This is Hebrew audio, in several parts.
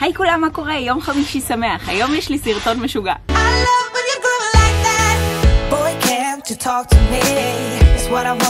היי כולם, מה קורה? יום חמישי שמח. היום יש לי סרטון משוגע. I love when you groove like that. Boy, can't you talk to me? It's what I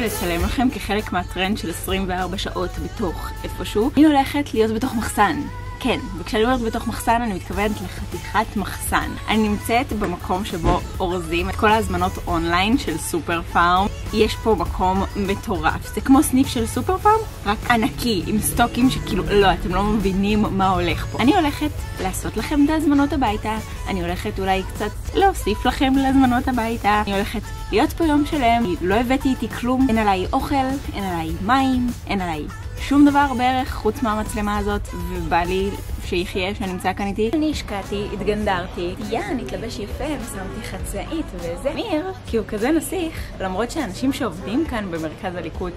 ולצלם לכם כחלק מהטרנד של 24 שעות בתוך איפשהו. אני הולכת להיות בתוך מחסן. כן, וכשאני אומרת בתוך מחסן אני מתכוונת לחתיכת מחסן. אני נמצאת במקום שבו אורזים את כל ההזמנות אונליין של סופר פארם. יש פה מקום מטורף. זה כמו סניף של סופר פארם, רק ענקי, עם סטוקים שכאילו, לא, אתם לא מבינים מה הולך פה. אני הולכת לעשות לכם את ההזמנות הביתה, אני הולכת אולי קצת להוסיף לכם להזמנות הביתה, אני הולכת להיות פה יום שלם, לא הבאתי איתי כלום, אין עליי אוכל, אין עליי מים, אין עליי שום דבר בערך חוץ מהמצלמה הזאת, ובא לי שיחיה שנמצא כאן איתי. אני השקעתי, התגנדרתי, יא, אני אתלבש יפה, ושמתי חצאית וזה. מיר, כי הוא כזה נסיך, למרות שאנשים שעובדים כאן במרכז הליכוד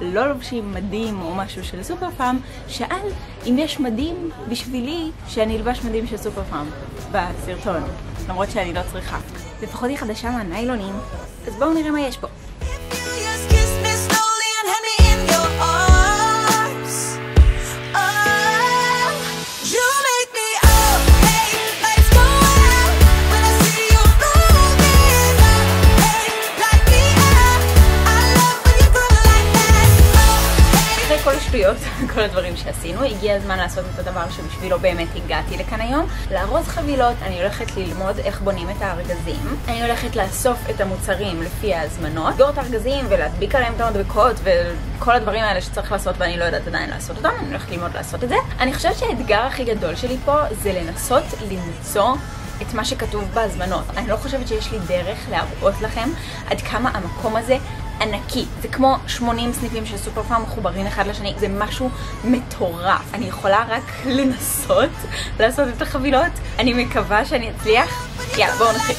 לא לובשים מדים או משהו של סופר פארם, שאל אם יש מדים בשבילי שאני אלבש מדים של סופר פארם בסרטון, למרות שאני לא צריכה. לפחות היא חדשה מהניילונים, אז בואו נראה מה יש פה. כל הדברים שעשינו, הגיע הזמן לעשות את הדבר שבשבילו באמת הגעתי לכאן היום. לארוז חבילות, אני הולכת ללמוד איך בונים את הארגזים. אני הולכת לאסוף את המוצרים לפי ההזמנות, לסגור את הארגזים ולהדביק עליהם את המדבקות וכל הדברים האלה שצריך לעשות ואני לא יודעת עדיין לעשות אותם, אני הולכת ללמוד לעשות את זה. אני חושבת שהאתגר הכי גדול שלי פה זה לנסות למצוא את מה שכתוב בהזמנות. אני לא חושבת שיש לי דרך להראות לכם עד כמה המקום הזה ענקי. זה כמו 80 סניפים של סופר פארם מחוברים אחד לשני, זה משהו מטורף. אני יכולה רק לנסות לעשות את החבילות. אני מקווה שאני אצליח. יאללה, בואו נתחיל.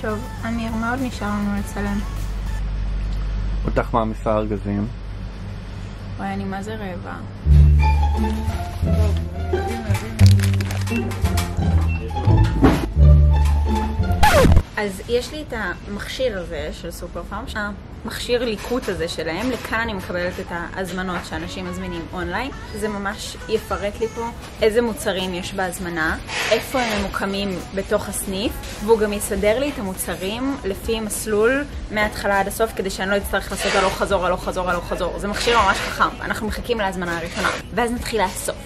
טוב, אמיר, מה עוד נשאר לנו לצלם? אותך מעמיסה ארגזים. וואי, אני מה זה רעבה. אז יש לי את המכשיר הזה של סופר פארם, המכשיר ליקוט הזה שלהם, לכאן אני מקבלת את ההזמנות שאנשים מזמינים אונליין. זה ממש יפרט לי פה איזה מוצרים יש בהזמנה, איפה הם ממוקמים בתוך הסניף, והוא גם יסדר לי את המוצרים לפי מסלול מההתחלה עד הסוף, כדי שאני לא אצטרך לעשות הלוך חזור, הלוך חזור, הלוך חזור. זה מכשיר ממש חכם, אנחנו מחכים להזמנה הראשונה, ואז נתחיל לאסוף.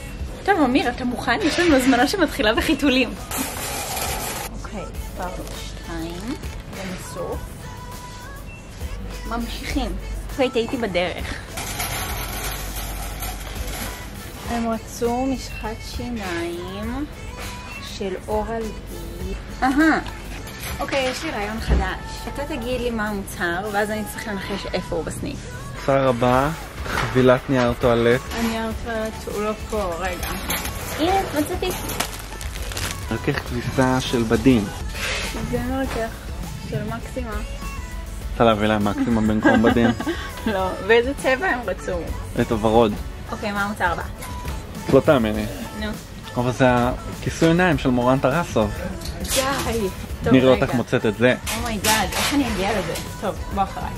טוב, אמיר, אתה מוכן? יש לנו הזמנה שמתחילה בחיתולים. אוקיי, פרט שתיים, ונסוף. ממשיכים. אוקיי, טעיתי בדרך. הם רצו משחת שיניים של אורל בי. אהה. אוקיי, יש לי רעיון חדש. אתה תגיד לי מה המוצר, ואז אני צריך לנחש איפה הוא בסניף. מוצר הבא, חבילת נייר טואלט. הנייר טואלט הוא לא פה, רגע. הנה, מצאתי. מרכך כביסה של בדים. זה מרכך של מקסימה. רוצה להביא להם מקסימום במקום בדים? לא, באיזה צבע הם רצו? את הוורוד. אוקיי, מה המוצר הבא? לא תאמיני. נו. אבל זה הכיסוי עיניים של מורן טרסוב. די. נראה. אותך מוצאת את זה. oh my God, איך אני אגיע לזה? טוב, בוא אחריי.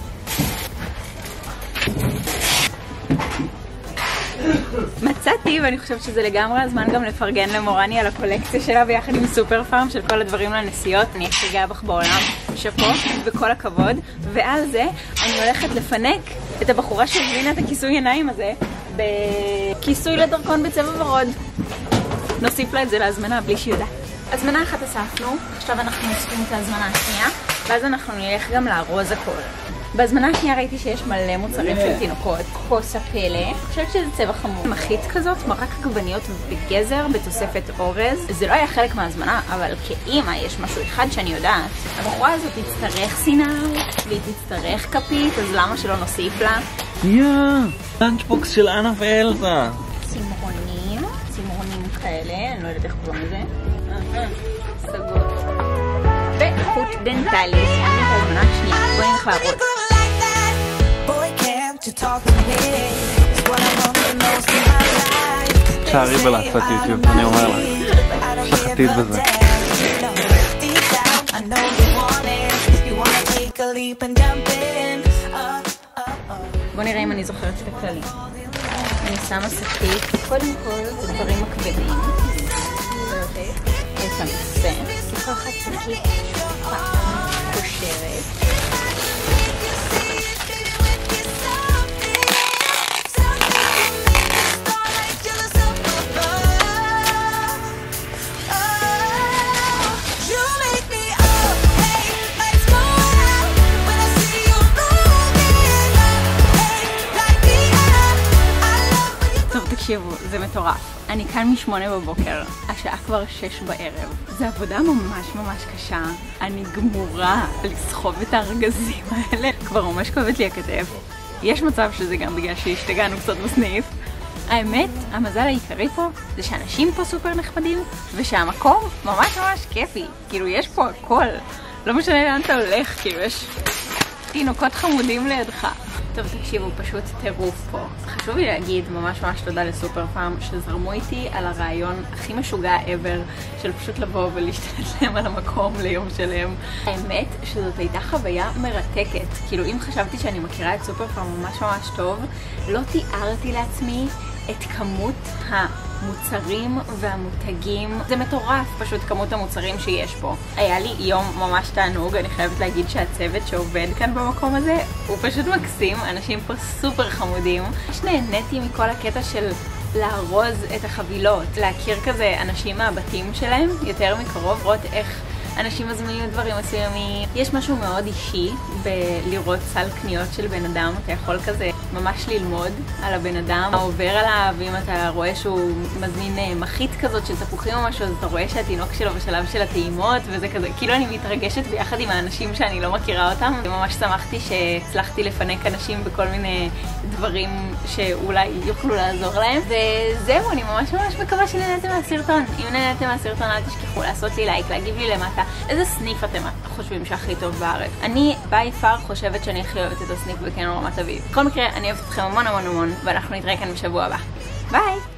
מצאתי, ואני חושבת שזה לגמרי הזמן גם לפרגן למורני על הקולקציה שלה ביחד עם סופר פארם של כל הדברים לנסיעות. אני הכי גאה בך בעולם, שאפו, וכל הכבוד. ועל זה אני הולכת לפנק את הבחורה שהזמינה את הכיסוי עיניים הזה בכיסוי לדרכון בצבע ורוד. נוסיף לה את זה להזמנה בלי שהיא יודעת. הזמנה אחת אספנו, עכשיו אנחנו אוספים את ההזמנה השנייה, ואז אנחנו נלך גם לארוז הכל. בהזמנה השנייה ראיתי שיש מלא מוצרים של תינוקות. כוס הפלא, אני חושבת שזה צבע חמור. מחית כזאת, מרק עגבניות וגזר בתוספת אורז. זה לא היה חלק מההזמנה, אבל כאימא יש משהו אחד שאני יודעת. הבחורה הזאת תצטרך סינר, והיא תצטרך כפית, אז למה שלא נוסיף לה? יא! lunchbox של אנה ואלזה. צמרונים, צמרונים כאלה, אני לא יודעת איך קוראים לזה. סגור. וחוט דנטלי, סיימנו את ההזמנה השנייה. בואי נלך לעבוד. Say בלעשות יוטיוב, אני אומר לך. יש לך עתיד בזה. Uh, uh, uh. בואו נראה אם אני זוכרת את הכללים. אני שמה שקית, קודם כל, את הדברים הכבדים. את המקסם. לוקחת שקית קושרת. זה מטורף. אני כאן משמונה בבוקר, השעה כבר שש בערב. זו עבודה ממש ממש קשה. אני גמורה לסחוב את הארגזים האלה. כבר ממש כואבת לי הכתף. יש מצב שזה גם בגלל שהשתגענו קצת בסניף. האמת, המזל העיקרי פה זה שאנשים פה סופר נחמדים, ושהמקום ממש ממש כיפי. כאילו, יש פה הכל. לא משנה לאן אתה הולך, כאילו, יש תינוקות חמודים לידך. טוב, תקשיבו, פשוט טירוף פה. חשוב לי להגיד ממש ממש תודה לסופר פארם, שזרמו איתי על הרעיון הכי משוגע ever, של פשוט לבוא ולהשתלט להם על המקום ליום שלם. האמת שזאת הייתה חוויה מרתקת. כאילו, אם חשבתי שאני מכירה את סופר פארם ממש ממש טוב, לא תיארתי לעצמי את כמות המוצרים והמותגים. זה מטורף פשוט כמות המוצרים שיש פה. היה לי יום ממש תענוג, אני חייבת להגיד שהצוות שעובד כאן במקום הזה הוא פשוט מקסים, אנשים פה סופר חמודים. ממש נהניתי מכל הקטע של לארוז את החבילות, להכיר כזה אנשים מהבתים שלהם יותר מקרוב, לראות איך אנשים מזמינים דברים מסוימים. יש משהו מאוד אישי בלראות סל קניות של בן אדם, אתה יכול כזה ממש ללמוד על הבן אדם, מה עובר עליו, אם אתה רואה שהוא מזמין אה, מחית כזאת של תפוחים או משהו, אז אתה רואה שהתינוק שלו בשלב של הטעימות, וזה כזה, כאילו אני מתרגשת ביחד עם האנשים שאני לא מכירה אותם. ממש שמחתי שהצלחתי לפנק אנשים בכל מיני דברים שאולי יוכלו לעזור להם. וזהו, אני ממש ממש מקווה שנהנתם מהסרטון. אם נהנתם מהסרטון אל תשכחו לעשות לי לייק, להגיב לי למטה. איזה סניף אתם חושבים שהכי טוב בארץ? אני by far חושבת שאני הכי אוהבת את הסניף בקניון רמת אביב. בכל מקרה, אני אוהבת אתכם המון המון המון, ואנחנו נתראה כאן בשבוע הבא. ביי!